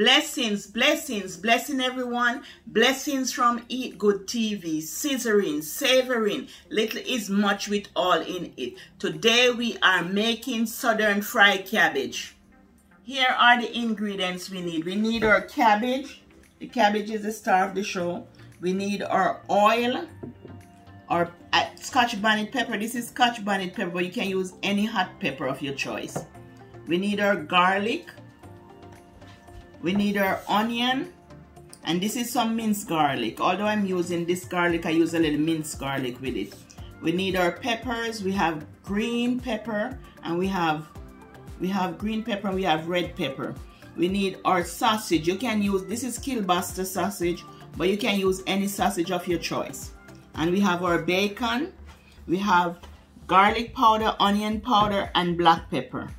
Blessings, blessings, blessing everyone. Blessings from Eat Good TV. Scissoring, savoring. Little is much with all in it. Today we are making southern fried cabbage. Here are the ingredients we need. We need our cabbage. The cabbage is the star of the show. We need our oil, our uh, scotch bonnet pepper. This is scotch bonnet pepper, but you can use any hot pepper of your choice. We need our garlic we need our onion and this is some minced garlic. Although I'm using this garlic I use a little minced garlic with it. We need our peppers. We have green pepper and we have we have green pepper and we have red pepper. We need our sausage. You can use this is kielbasa sausage but you can use any sausage of your choice. And we have our bacon. We have garlic powder onion powder and black pepper.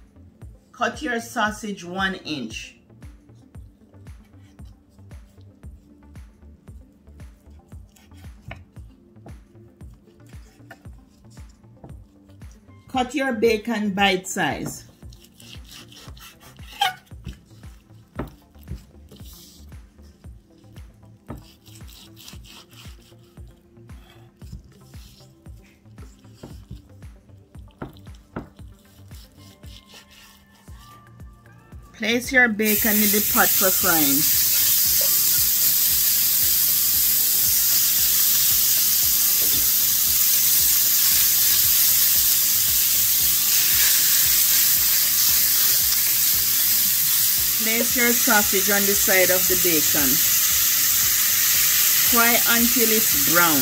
Cut your sausage one inch Cut your bacon bite size. Place your bacon in the pot for frying. Place your sausage on the side of the bacon. Fry until it's brown.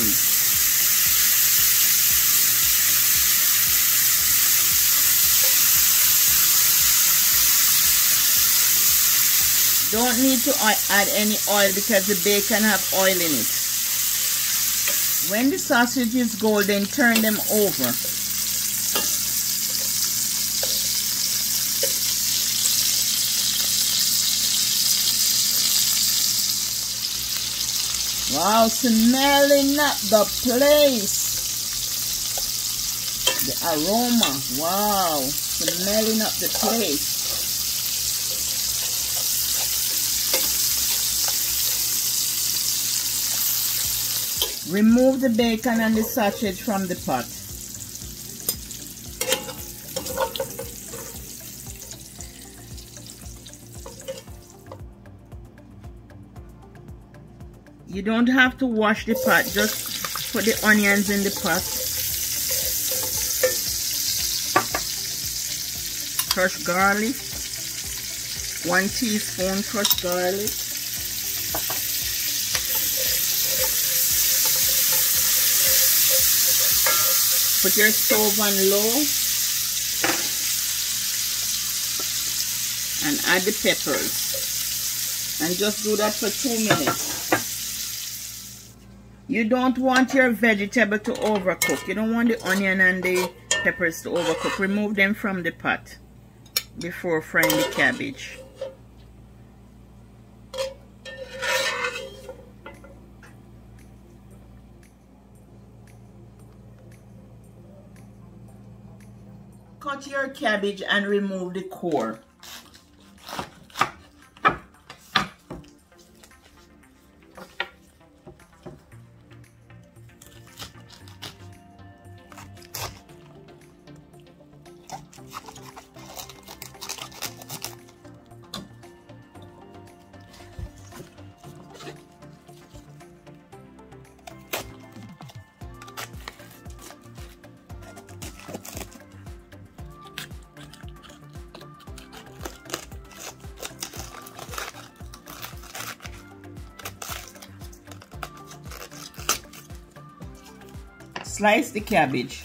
Don't need to add any oil because the bacon have oil in it. When the sausage is golden, turn them over. Wow, smelling up the place. The aroma. Wow, smelling up the place. Remove the bacon and the sausage from the pot. You don't have to wash the pot, just put the onions in the pot. Crushed garlic, one teaspoon crushed garlic. Put your stove on low and add the peppers and just do that for two minutes. You don't want your vegetable to overcook. You don't want the onion and the peppers to overcook. Remove them from the pot before frying the cabbage. Cut your cabbage and remove the core. Slice the cabbage.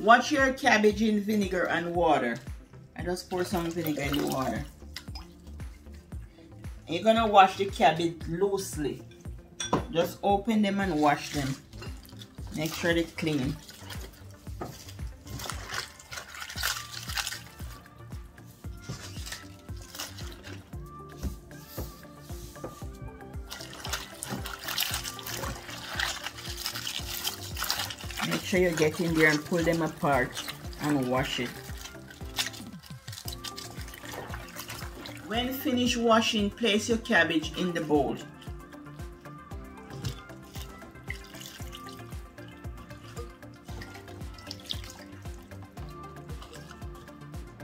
Wash your cabbage in vinegar and water. I just pour some vinegar in the water. you're gonna wash the cabbage loosely just open them and wash them. Make sure they're clean. Make sure you get in there and pull them apart and wash it. When finished washing place your cabbage in the bowl.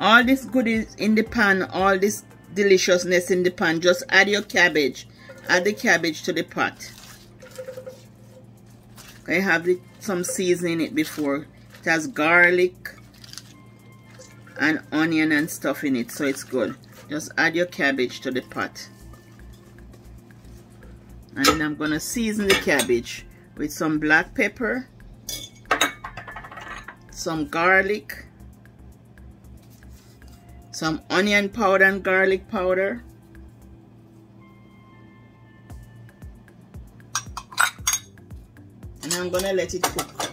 All this goodies in the pan all this deliciousness in the pan. Just add your cabbage. Add the cabbage to the pot. I have the, some seasoning in it before. It has garlic and onion and stuff in it so it's good. Just add your cabbage to the pot. And then I'm gonna season the cabbage with some black pepper some garlic some onion powder and garlic powder. And I'm gonna let it cook.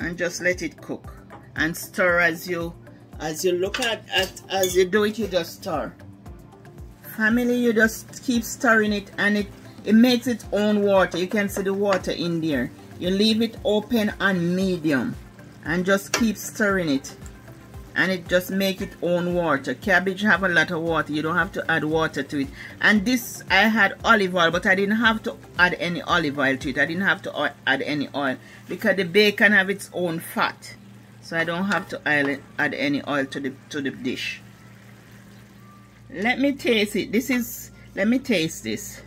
And just let it cook. And stir as you as you look at, at as you do it you just stir. Family you just keep stirring it and it it makes its own water. You can see the water in there. You leave it open on medium. And just keep stirring it and it just make it own water. Cabbage have a lot of water. You don't have to add water to it. And this I had olive oil but I didn't have to add any olive oil to it. I didn't have to add any oil because the bacon have its own fat. So I don't have to add any oil to the to the dish. Let me taste it. This is let me taste this.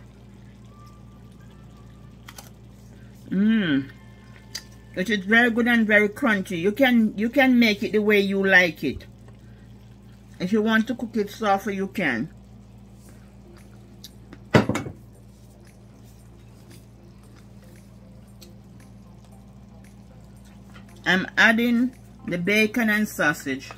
Mmm it is very good and very crunchy. You can you can make it the way you like it. If you want to cook it softer, you can. I'm adding the bacon and sausage.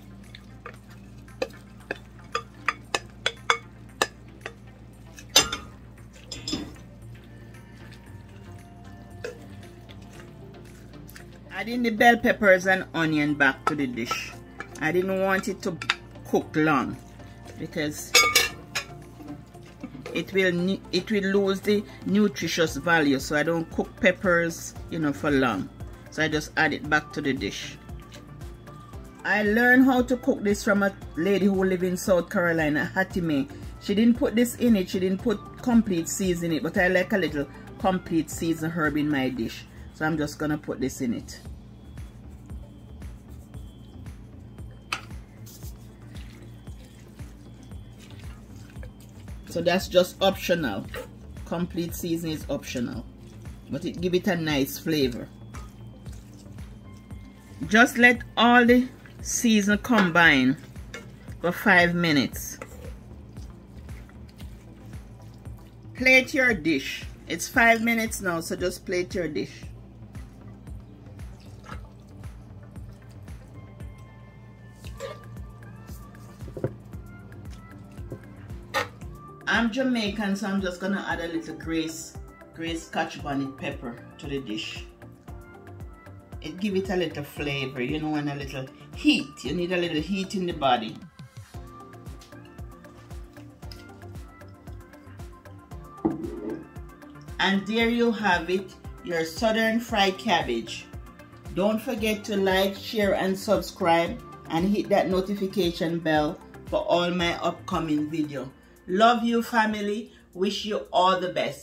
Adding the bell peppers and onion back to the dish. I didn't want it to cook long because it will it will lose the nutritious value. So I don't cook peppers you know for long. So I just add it back to the dish. I learned how to cook this from a lady who live in South Carolina Hattie Mae. She didn't put this in it. She didn't put complete season in it but I like a little complete season herb in my dish. So I'm just gonna put this in it so that's just optional. Complete season is optional. But it give it a nice flavor. Just let all the season combine for five minutes. Plate your dish. It's five minutes now so just plate your dish I'm Jamaican, so I'm just gonna add a little grace, grace scotch bonnet pepper to the dish. It give it a little flavor, you know, and a little heat. You need a little heat in the body. And there you have it, your southern fried cabbage. Don't forget to like, share, and subscribe, and hit that notification bell for all my upcoming video. Love you family. Wish you all the best.